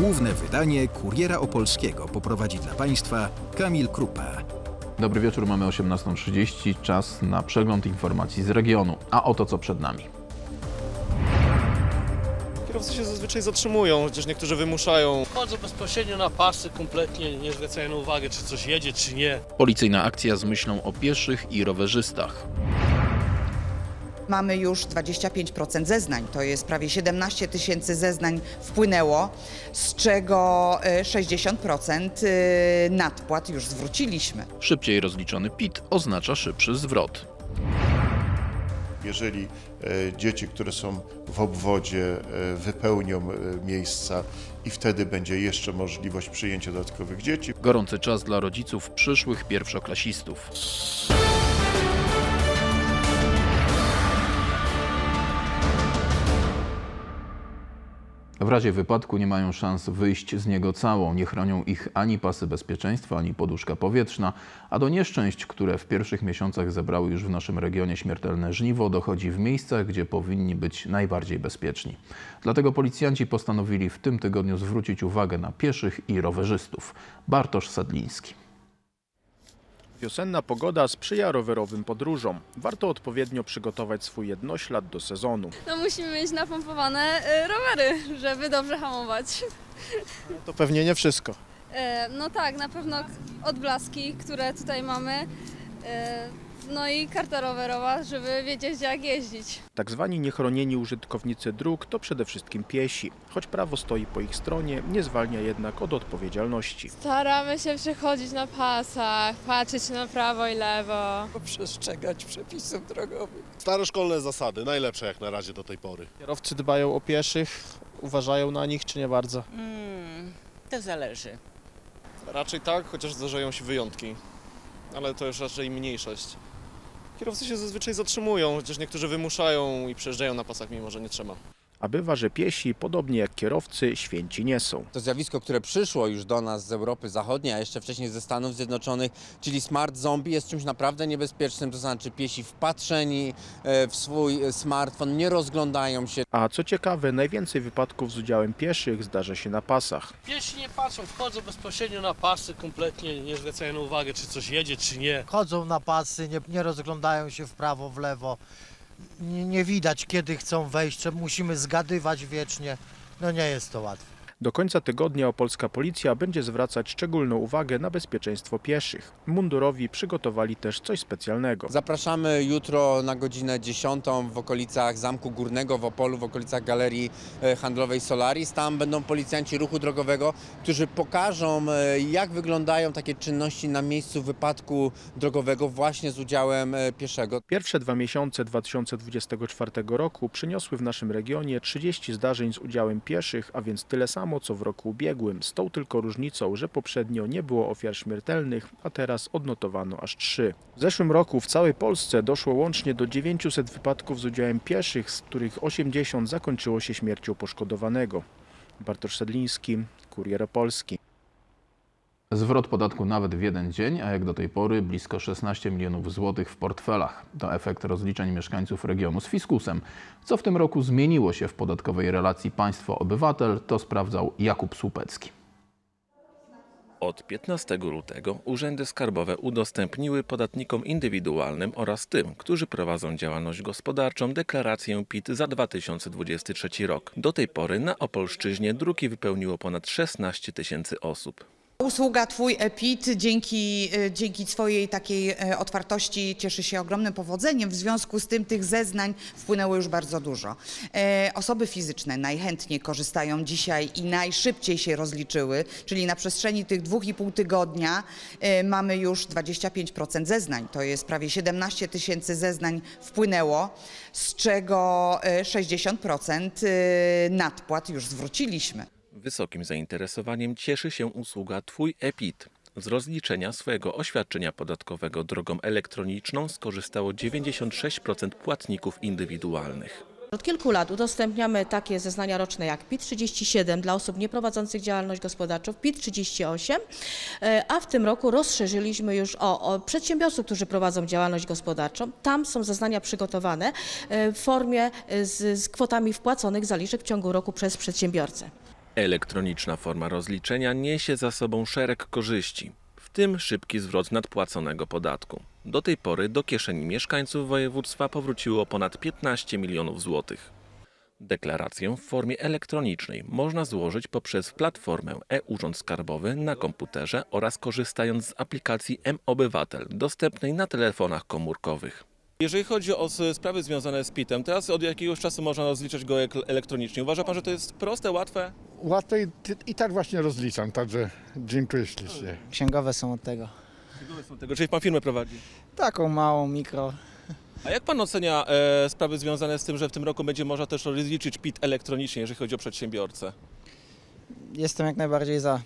Główne wydanie Kuriera Opolskiego poprowadzi dla Państwa Kamil Krupa. Dobry wieczór, mamy 18.30, czas na przegląd informacji z regionu. A oto co przed nami. Kierowcy się zazwyczaj zatrzymują, chociaż niektórzy wymuszają. Chodzą bezpośrednio na pasy, kompletnie nie zwracają na uwagę, czy coś jedzie, czy nie. Policyjna akcja z myślą o pieszych i rowerzystach. Mamy już 25% zeznań, to jest prawie 17 tysięcy zeznań wpłynęło, z czego e, 60% e, nadpłat już zwróciliśmy. Szybciej rozliczony PIT oznacza szybszy zwrot. Jeżeli e, dzieci, które są w obwodzie, e, wypełnią e, miejsca i wtedy będzie jeszcze możliwość przyjęcia dodatkowych dzieci. Gorący czas dla rodziców przyszłych pierwszoklasistów. W razie wypadku nie mają szans wyjść z niego całą. Nie chronią ich ani pasy bezpieczeństwa, ani poduszka powietrzna, a do nieszczęść, które w pierwszych miesiącach zebrały już w naszym regionie śmiertelne żniwo, dochodzi w miejscach, gdzie powinni być najbardziej bezpieczni. Dlatego policjanci postanowili w tym tygodniu zwrócić uwagę na pieszych i rowerzystów. Bartosz Sadliński. Wiosenna pogoda sprzyja rowerowym podróżom. Warto odpowiednio przygotować swój jednoślad do sezonu. No musimy mieć napompowane y, rowery, żeby dobrze hamować. To pewnie nie wszystko. E, No tak, na pewno odblaski, które tutaj mamy. e, No i karta rowerowa, żeby wiedzieć jak jeździć. Tak zwani niechronieni użytkownicy dróg to przede wszystkim piesi. Choć prawo stoi po ich stronie, nie zwalnia jednak od odpowiedzialności. Staramy się przechodzić na pasach, patrzeć na prawo i lewo. przestrzegać przepisów drogowych. Staroszkolne zasady, najlepsze jak na razie do tej pory. Kierowcy dbają o pieszych, uważają na nich, czy nie bardzo? Mm, to zależy. Raczej tak, chociaż zdarzają się wyjątki. Ale to już raczej mniejszość. Kierowcy się zazwyczaj zatrzymują, chociaż niektórzy wymuszają i przejeżdżają na pasach, mimo że nie trzeba. A bywa, że piesi, podobnie jak kierowcy, święci nie są. To zjawisko, które przyszło już do nas z Europy Zachodniej, a jeszcze wcześniej ze Stanów Zjednoczonych, czyli smart zombie jest czymś naprawdę niebezpiecznym, to znaczy piesi wpatrzeni e, w swój smartfon, nie rozglądają się. A co ciekawe, najwięcej wypadków z udziałem pieszych zdarza się na pasach. Piesi nie patrzą, wchodzą bezpośrednio na pasy, kompletnie nie zwracają na uwagę, czy coś jedzie, czy nie. Chodzą na pasy, nie, nie rozglądają się w prawo, w lewo. Nie, widać kiedy chcą wejść, musimy zgadywać wiecznie. No nie jest to łatwe. Do końca tygodnia opolska policja będzie zwracać szczególną uwagę na bezpieczeństwo pieszych. Mundurowi przygotowali też coś specjalnego. Zapraszamy jutro na godzinę 10 w okolicach Zamku Górnego w Opolu, w okolicach Galerii e, Handlowej Solaris. Tam będą policjanci ruchu drogowego, którzy pokażą e, jak wyglądają takie czynności na miejscu wypadku drogowego właśnie z udziałem e, pieszego. Pierwsze dwa miesiące 2024 roku przyniosły w naszym regionie 30 zdarzeń z udziałem pieszych, a więc tyle samo co w roku ubiegłym, z tą tylko różnicą, że poprzednio nie było ofiar śmiertelnych, a teraz odnotowano aż trzy. W zeszłym roku w całej Polsce doszło łącznie do 900 wypadków z udziałem pieszych, z których 80 zakończyło się śmiercią poszkodowanego. Bartosz Sedliński, Kurier Polski. Zwrot podatku nawet w jeden dzień, a jak do tej pory blisko 16 milionów złotych w portfelach. To efekt rozliczeń mieszkańców regionu z fiskusem. Co w tym roku zmieniło się w podatkowej relacji państwo-obywatel, to sprawdzał Jakub Słupecki. Od 15 lutego urzędy skarbowe udostępniły podatnikom indywidualnym oraz tym, którzy prowadzą działalność gospodarczą deklarację PIT za 2023 rok. Do tej pory na Opolszczyźnie druki wypełniło ponad 16 tysięcy osób. Usługa Twój EPIT dzięki, e, dzięki takiej e, otwartości cieszy się ogromnym powodzeniem. W związku z tym tych zeznań wpłynęło już bardzo dużo. E, Osoby fizyczne najchętniej korzystają dzisiaj i najszybciej się rozliczyły, czyli na przestrzeni tych dwóch i pół tygodnia mamy już 25% zeznań. To jest prawie 17 tysięcy zeznań wpłynęło, z czego e, 60% e, nadpłat już zwróciliśmy. Wysokim zainteresowaniem cieszy się usługa Twój EPIT. Z rozliczenia swojego oświadczenia podatkowego drogą elektroniczną skorzystało 96% płatników indywidualnych. Od kilku lat udostępniamy takie zeznania roczne jak PIT-37 dla osób nieprowadzących działalność gospodarczą, PIT-38, e, a w tym roku rozszerzyliśmy już o, o przedsiębiorców, którzy prowadzą działalność gospodarczą. Tam są zeznania przygotowane e, w formie e, z, z kwotami wpłaconych zaliczek w ciągu roku przez przedsiębiorcę. Elektroniczna forma rozliczenia niesie za sobą szereg korzyści, w tym szybki zwrot nadpłaconego podatku. Do tej pory do kieszeni mieszkańców województwa powróciło ponad 15 milionów złotych. Deklarację w formie elektronicznej można złożyć poprzez platformę e-Urząd Skarbowy na komputerze oraz korzystając z aplikacji M-Obywatel dostępnej na telefonach komórkowych. Jeżeli chodzi o sprawy związane z PIT-em, teraz od jakiegoś czasu można rozliczać go ek- elektronicznie. Uważa pan, że to jest proste, łatwe? Łatwo i, i tak właśnie rozliczam, także dziękuję ślicznie. Księgowe są od tego. Są tego, czyli pan firmę prowadzi. Taką małą, mikro. A jak pan ocenia e, sprawy związane z tym, że w tym roku będzie można też rozliczyć PIT elektronicznie, jeżeli chodzi o przedsiębiorcę? Jestem jak najbardziej za.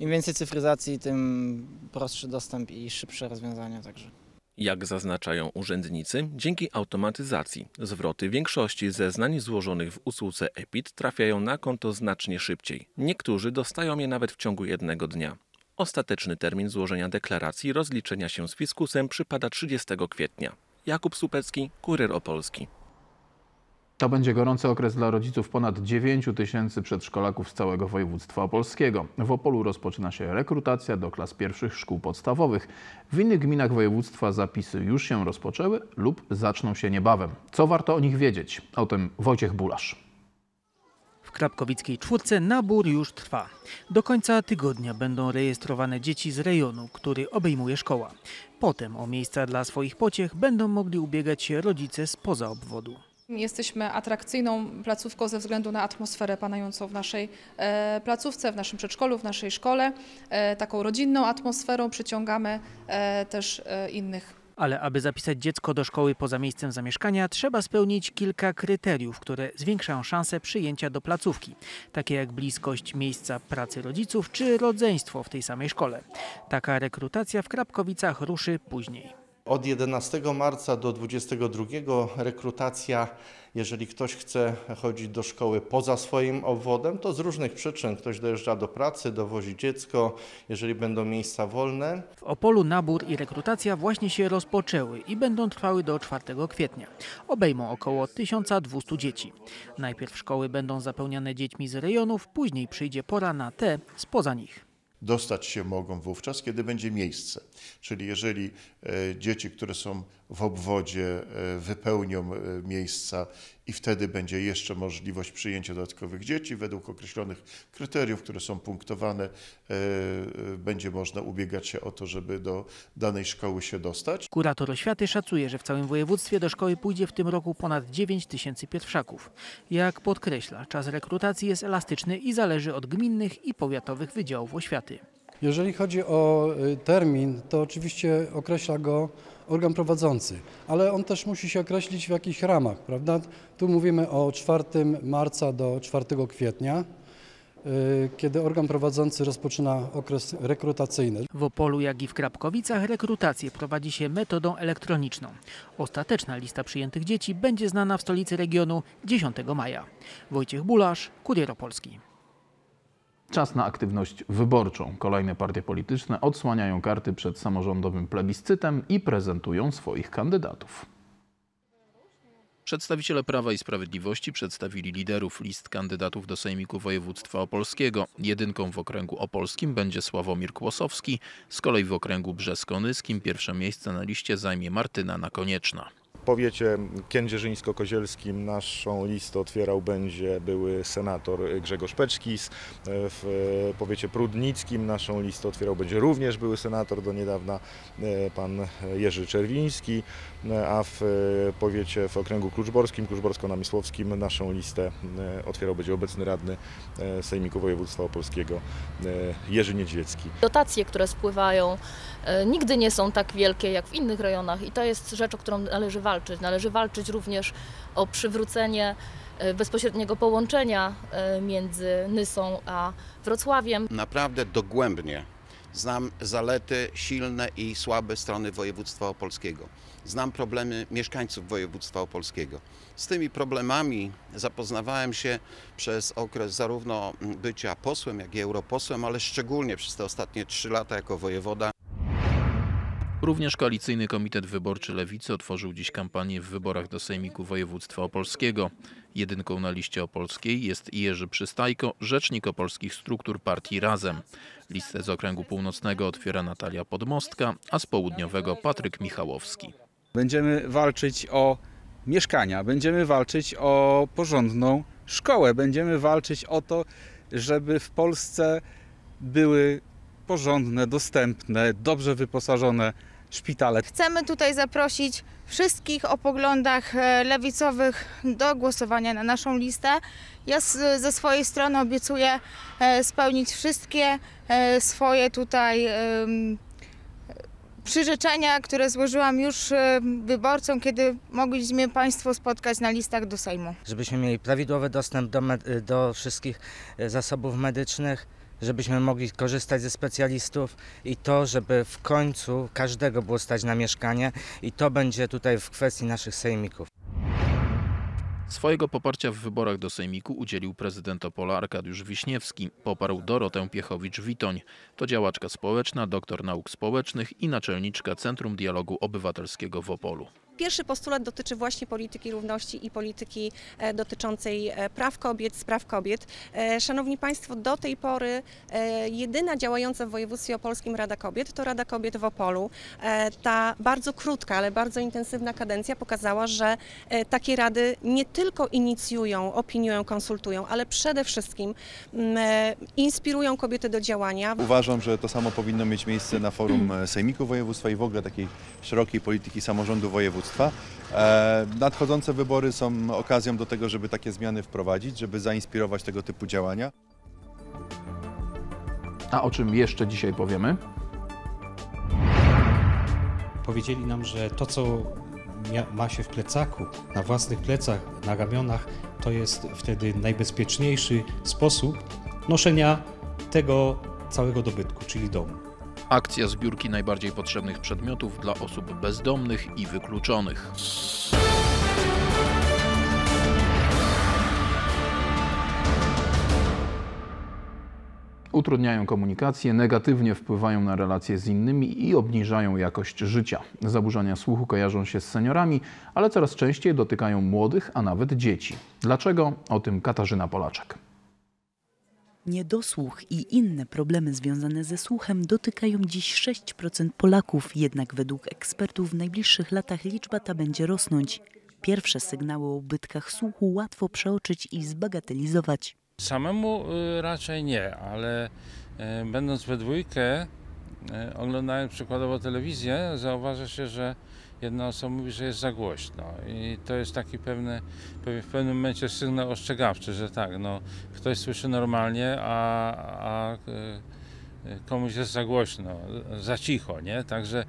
Im więcej cyfryzacji, tym prostszy dostęp i szybsze rozwiązania także. Jak zaznaczają urzędnicy, dzięki automatyzacji zwroty większości zeznań złożonych w usłudze EPIT trafiają na konto znacznie szybciej. Niektórzy dostają je nawet w ciągu jednego dnia. Ostateczny termin złożenia deklaracji rozliczenia się z fiskusem przypada 30 kwietnia. Jakub Supecki, Kurier Opolski. To będzie gorący okres dla rodziców ponad 9 tysięcy przedszkolaków z całego województwa opolskiego. W Opolu rozpoczyna się rekrutacja do klas pierwszych szkół podstawowych. W innych gminach województwa zapisy już się rozpoczęły lub zaczną się niebawem. Co warto o nich wiedzieć? O tym Wojciech Bulasz. W Krapkowickiej czwórce nabór już trwa. Do końca tygodnia będą rejestrowane dzieci z rejonu, który obejmuje szkoła. Potem o miejsca dla swoich pociech będą mogli ubiegać się rodzice spoza obwodu. Jesteśmy atrakcyjną placówką ze względu na atmosferę panującą w naszej e, placówce, w naszym przedszkolu, w naszej szkole. E, taką rodzinną atmosferą przyciągamy e, też innych Ale aby zapisać dziecko do szkoły poza miejscem zamieszkania, trzeba spełnić kilka kryteriów, które zwiększają szanse przyjęcia do placówki, takie jak bliskość miejsca pracy rodziców czy rodzeństwo w tej samej szkole. Taka rekrutacja w Krapkowicach ruszy później. Od 11 marca do 22 rekrutacja, jeżeli ktoś chce chodzić do szkoły poza swoim obwodem, to z różnych przyczyn ktoś dojeżdża do pracy, dowozi dziecko, jeżeli będą miejsca wolne. W Opolu nabór i rekrutacja właśnie się rozpoczęły i będą trwały do 4 kwietnia. Obejmą około 1200 dzieci. Najpierw szkoły będą zapełniane dziećmi z rejonów, później przyjdzie pora na te spoza nich. Dostać się mogą wówczas, kiedy będzie miejsce. Czyli jeżeli e, dzieci, które są w obwodzie, e, wypełnią e, miejsca i wtedy będzie jeszcze możliwość przyjęcia dodatkowych dzieci według określonych kryteriów, które są punktowane, e, będzie można ubiegać się o to, żeby do danej szkoły się dostać. Kurator oświaty szacuje, że w całym województwie do szkoły pójdzie w tym roku ponad 9 tysięcy pierwszaków. Jak podkreśla, czas rekrutacji jest elastyczny i zależy od gminnych i powiatowych wydziałów oświaty. Jeżeli chodzi o y, termin, to oczywiście określa go organ prowadzący, ale on też musi się określić w jakichś ramach, prawda? Tu mówimy o 4 marca do 4 kwietnia, y, kiedy organ prowadzący rozpoczyna okres rekrutacyjny. W Opolu, jak i w Krapkowicach rekrutację prowadzi się metodą elektroniczną. Ostateczna lista przyjętych dzieci będzie znana w stolicy regionu 10 maja. Wojciech Bulasz, Kurier Opolski. Czas na aktywność wyborczą. Kolejne partie polityczne odsłaniają karty przed samorządowym plebiscytem i prezentują swoich kandydatów. Przedstawiciele Prawa i Sprawiedliwości przedstawili liderów list kandydatów do Sejmiku Województwa Opolskiego. Jedynką w okręgu opolskim będzie Sławomir Kłosowski, z kolei w okręgu brzesko-nyskim pierwsze miejsce na liście zajmie Martyna Nakonieczna. Powiecie kędzierzyńsko-kozielskim naszą listę otwierał będzie były senator Grzegorz Peczkis. W powiecie prudnickim naszą listę otwierał będzie również były senator do niedawna e, pan Jerzy Czerwiński, a w powiecie w okręgu kluczborskim, kluczborsko-namysłowskim naszą listę e, otwierał będzie obecny radny e, Sejmiku Województwa Opolskiego Jerzy Niedźwiecki. Dotacje, które spływają, e, nigdy nie są tak wielkie jak w innych rejonach i to jest rzecz, o którą należy walczyć. Należy walczyć również o przywrócenie e, bezpośredniego połączenia e, między Nysą a Wrocławiem. Naprawdę dogłębnie znam zalety, silne i słabe strony województwa opolskiego. Znam problemy mieszkańców województwa opolskiego. Z tymi problemami zapoznawałem się przez okres zarówno bycia posłem, jak i europosłem, ale szczególnie przez te ostatnie trzy lata jako wojewoda. Również Koalicyjny Komitet Wyborczy Lewicy otworzył dziś kampanię w wyborach do Sejmiku Województwa Opolskiego. Jedynką na liście opolskiej jest Jerzy Przystajko, rzecznik opolskich struktur partii Razem. Listę z okręgu północnego otwiera Natalia Podmostka, a z południowego Patryk Michałowski. Będziemy walczyć o mieszkania, będziemy walczyć o porządną szkołę, będziemy walczyć o to, żeby w Polsce były porządne, dostępne, dobrze wyposażone szpitale. Chcemy tutaj zaprosić wszystkich o poglądach e, lewicowych do głosowania na naszą listę. Ja z, ze swojej strony obiecuję e, spełnić wszystkie e, swoje tutaj przyrzeczenia, które złożyłam już wyborcom, kiedy mogliśmy Państwo spotkać na listach do Sejmu. żebyśmy mieli prawidłowy dostęp do, do wszystkich zasobów medycznych, żebyśmy mogli korzystać ze specjalistów i to, żeby w końcu każdego było stać na mieszkanie i to będzie tutaj w kwestii naszych sejmików. Swojego poparcia w wyborach do Sejmiku udzielił prezydent Opola Arkadiusz Wiśniewski. Poparł Dorotę Piechowicz-Witoń. To działaczka społeczna, doktor nauk społecznych i naczelniczka Centrum Dialogu Obywatelskiego w Opolu. Pierwszy postulat dotyczy właśnie polityki równości i polityki e, dotyczącej e, praw kobiet, spraw kobiet. E, Szanowni Państwo, do tej pory jedyna działająca w województwie opolskim Rada Kobiet to Rada Kobiet w Opolu. Ta bardzo krótka, ale bardzo intensywna kadencja pokazała, że takie rady nie tylko inicjują, opiniują, konsultują, ale przede wszystkim mm, inspirują kobiety do działania. Uważam, że to samo powinno mieć miejsce na forum Sejmiku Województwa i w ogóle takiej szerokiej polityki samorządu województwa. E, Nadchodzące wybory są okazją do tego, żeby takie zmiany wprowadzić, żeby zainspirować tego typu działania. A o czym jeszcze dzisiaj powiemy? Powiedzieli nam, że to, co ma się w plecaku, na własnych plecach, na ramionach, to jest wtedy najbezpieczniejszy sposób noszenia tego całego dobytku, czyli domu. Akcja zbiórki najbardziej potrzebnych przedmiotów dla osób bezdomnych i wykluczonych. Utrudniają komunikację, negatywnie wpływają na relacje z innymi i obniżają jakość życia. Zaburzenia słuchu kojarzą się z seniorami, ale coraz częściej dotykają młodych, a nawet dzieci. Dlaczego? O tym Katarzyna Polaczek. Niedosłuch i inne problemy związane ze słuchem dotykają dziś 6% Polaków, jednak według ekspertów w najbliższych latach liczba ta będzie rosnąć. Pierwsze sygnały o ubytkach słuchu łatwo przeoczyć i zbagatelizować. Samemu y, raczej nie, ale y, będąc we dwójkę, y, oglądając przykładowo telewizję, zauważa się, że jedna osoba mówi, że jest za głośno i to jest taki pewny, w pewnym momencie sygnał ostrzegawczy, że tak, no, ktoś słyszy normalnie, a, a y, komuś jest za głośno, za cicho, nie? Także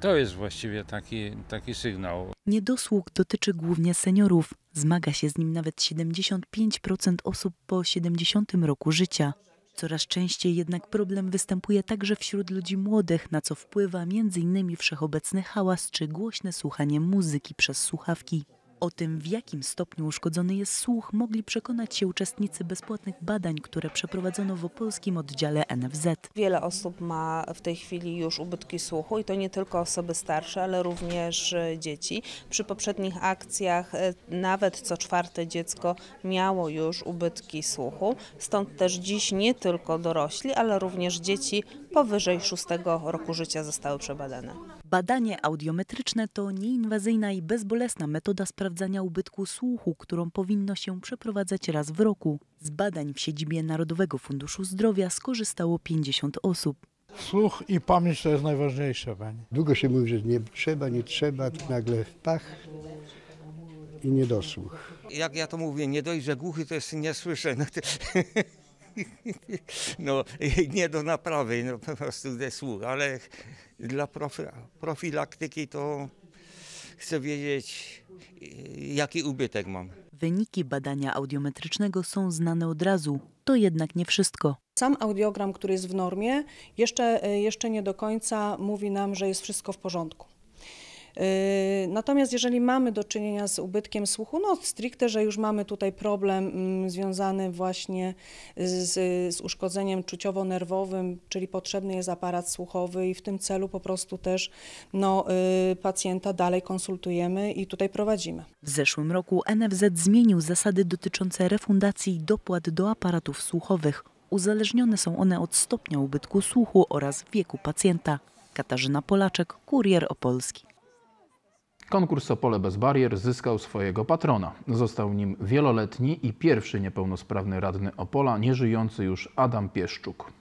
to jest właściwie taki, taki sygnał. Niedosłuch dotyczy głównie seniorów. Zmaga się z nim nawet 75% osób po 70 roku życia. Coraz częściej jednak problem występuje także wśród ludzi młodych, na co wpływa m.in. wszechobecny hałas czy głośne słuchanie muzyki przez słuchawki. O tym, w jakim stopniu uszkodzony jest słuch, mogli przekonać się uczestnicy bezpłatnych badań, które przeprowadzono w opolskim oddziale NFZ. Wiele osób ma w tej chwili już ubytki słuchu i to nie tylko osoby starsze, ale również dzieci. Przy poprzednich akcjach e, nawet co czwarte dziecko miało już ubytki słuchu, stąd też dziś nie tylko dorośli, ale również dzieci powyżej szóstego roku życia zostały przebadane. Badanie audiometryczne to nieinwazyjna i bezbolesna metoda sprawdzania ubytku słuchu, którą powinno się przeprowadzać raz w roku. Z badań w siedzibie Narodowego Funduszu Zdrowia skorzystało 50 osób. Słuch i pamięć to jest najważniejsze. Panie. Długo się mówi, że nie trzeba, nie trzeba, nagle pach i niedosłuch. Jak ja to mówię, nie dość, że głuchy to jest nie słyszę. No, to, no nie do naprawy, no po prostu de słuch, ale dla profi, profilaktyki to chcę wiedzieć, jaki ubytek mam. Wyniki badania audiometrycznego są znane od razu. To jednak nie wszystko. Sam audiogram, który jest w normie, jeszcze, jeszcze nie do końca mówi nam, że jest wszystko w porządku. Yy, Natomiast jeżeli mamy do czynienia z ubytkiem słuchu, no stricte, że już mamy tutaj problem mm, związany właśnie z, z uszkodzeniem czuciowo-nerwowym, czyli potrzebny jest aparat słuchowy i w tym celu po prostu też no, yy, pacjenta dalej konsultujemy i tutaj prowadzimy. W zeszłym roku NFZ zmienił zasady dotyczące refundacji dopłat do aparatów słuchowych. Uzależnione są one od stopnia ubytku słuchu oraz wieku pacjenta. Katarzyna Polaczek, Kurier Opolski. Konkurs Opole bez barier zyskał swojego patrona. Został nim wieloletni i pierwszy niepełnosprawny radny Opola, nieżyjący już Adam Pieszczuk.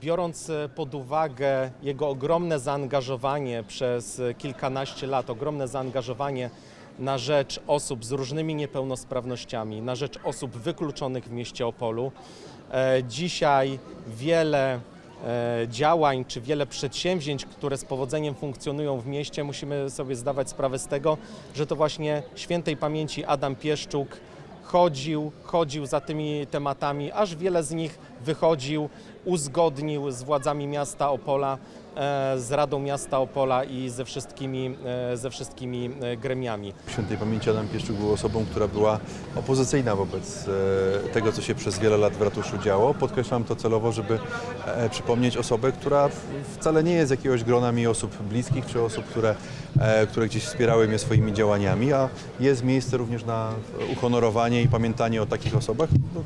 Biorąc e, pod uwagę jego ogromne zaangażowanie przez kilkanaście lat, ogromne zaangażowanie na rzecz osób z różnymi niepełnosprawnościami, na rzecz osób wykluczonych w mieście Opolu, e, dzisiaj wiele działań czy wiele przedsięwzięć, które z powodzeniem funkcjonują w mieście, musimy sobie zdawać sprawę z tego, że to właśnie świętej pamięci Adam Pieszczuk chodził, chodził za tymi tematami, aż wiele z nich wychodził, uzgodnił z władzami miasta Opola, e, z Radą Miasta Opola i ze wszystkimi, e, ze wszystkimi e, gremiami. Świętej pamięci Adam Pieszczuk był osobą, która była opozycyjna wobec tego, co się przez wiele lat w ratuszu działo. Podkreślam to celowo, żeby przypomnieć osobę, która wcale nie jest jakiegoś grona mi osób bliskich, czy osób, które, które gdzieś wspierały mnie swoimi działaniami, a jest miejsce również na uhonorowanie i pamiętanie o takich osobach. No,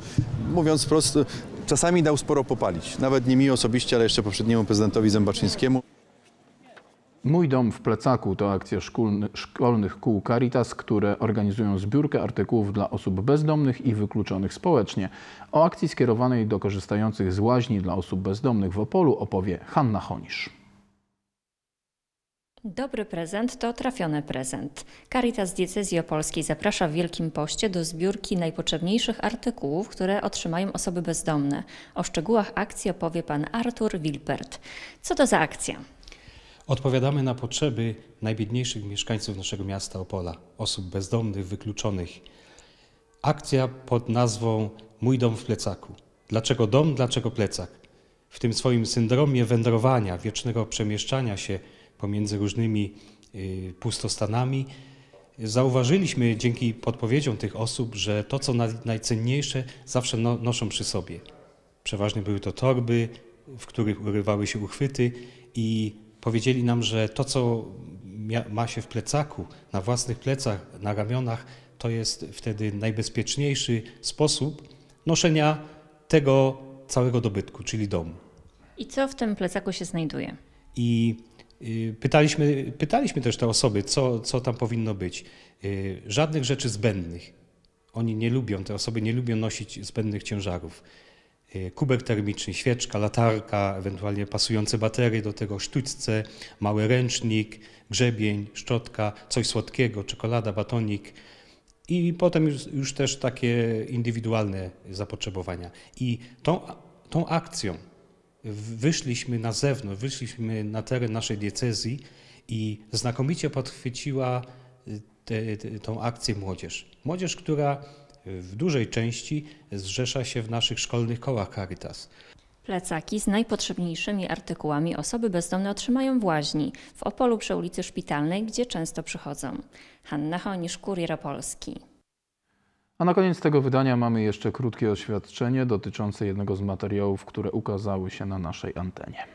mówiąc wprost, czasami dał sporo popalić. Nawet nie mi osobiście, ale jeszcze poprzedniemu prezydentowi Zębaczyńskiemu. Mój dom w plecaku to akcja szkolny, szkolnych kół Caritas, które organizują zbiórkę artykułów dla osób bezdomnych i wykluczonych społecznie. O akcji skierowanej do korzystających z łaźni dla osób bezdomnych w Opolu opowie Hanna Honisz. Dobry prezent to trafiony prezent. Caritas Diecezji Opolskiej zaprasza w Wielkim Poście do zbiórki najpotrzebniejszych artykułów, które otrzymają osoby bezdomne. O szczegółach akcji opowie pan Artur Wilpert. Co to za akcja? Odpowiadamy na potrzeby najbiedniejszych mieszkańców naszego miasta Opola, osób bezdomnych, wykluczonych. Akcja pod nazwą Mój dom w plecaku. Dlaczego dom, dlaczego plecak? W tym swoim syndromie wędrowania, wiecznego przemieszczania się pomiędzy różnymi y, pustostanami, zauważyliśmy dzięki podpowiedziom tych osób, że to, co naj- najcenniejsze, zawsze no, noszą przy sobie. Przeważnie były to torby, w których urywały się uchwyty i powiedzieli nam, że to, co ma się w plecaku, na własnych plecach, na ramionach, to jest wtedy najbezpieczniejszy sposób noszenia tego całego dobytku, czyli domu. I co w tym plecaku się znajduje? I pytaliśmy, pytaliśmy też te osoby, co, co tam powinno być. Y, Żadnych rzeczy zbędnych. Oni nie lubią, te osoby nie lubią nosić zbędnych ciężarów. Y, Kubek termiczny, świeczka, latarka, ewentualnie pasujące baterie do tego, sztućce, mały ręcznik, grzebień, szczotka, coś słodkiego, czekolada, batonik. I potem już, już też takie indywidualne zapotrzebowania. I tą, tą akcją wyszliśmy na zewnątrz, wyszliśmy na teren naszej diecezji i znakomicie podchwyciła y, te, te, tą akcję młodzież. Młodzież, która w dużej części zrzesza się w naszych szkolnych kołach Caritas. Plecaki z najpotrzebniejszymi artykułami osoby bezdomne otrzymają w Łaźni, w Opolu przy ulicy Szpitalnej, gdzie często przychodzą. Hanna Honisz, Kurier Opolski. A na koniec tego wydania mamy jeszcze krótkie oświadczenie dotyczące jednego z materiałów, które ukazały się na naszej antenie.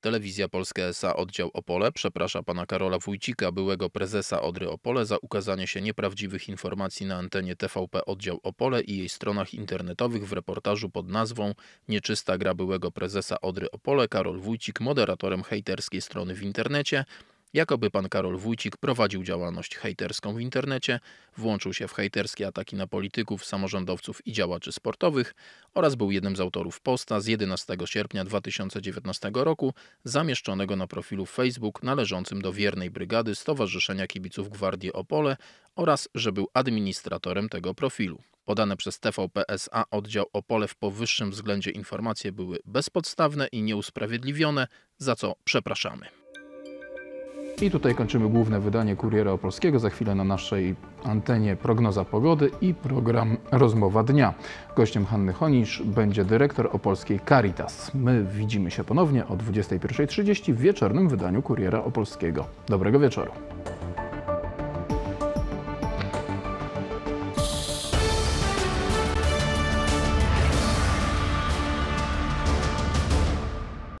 Telewizja Polska S.A. oddział Opole przeprasza pana Karola Wójcika, byłego prezesa Odry Opole za ukazanie się nieprawdziwych informacji na antenie TVP oddział Opole i jej stronach internetowych w reportażu pod nazwą Nieczysta gra byłego prezesa Odry Opole Karol Wójcik moderatorem hejterskiej strony w internecie. Jakoby pan Karol Wójcik prowadził działalność hejterską w internecie, włączył się w hejterskie ataki na polityków, samorządowców i działaczy sportowych oraz był jednym z autorów posta z 11 sierpnia 2019 roku zamieszczonego na profilu Facebook należącym do wiernej brygady Stowarzyszenia Kibiców Gwardii Opole oraz że był administratorem tego profilu. Podane przez TVP SA oddział Opole w powyższym względzie informacje były bezpodstawne i nieusprawiedliwione, za co przepraszamy. I tutaj kończymy główne wydanie Kuriera Opolskiego. Za chwilę na naszej antenie prognoza pogody i program Rozmowa Dnia. Gościem Hanny Honisz będzie dyrektor opolskiej Caritas. My widzimy się ponownie o 21.30 w wieczornym wydaniu Kuriera Opolskiego. Dobrego wieczoru.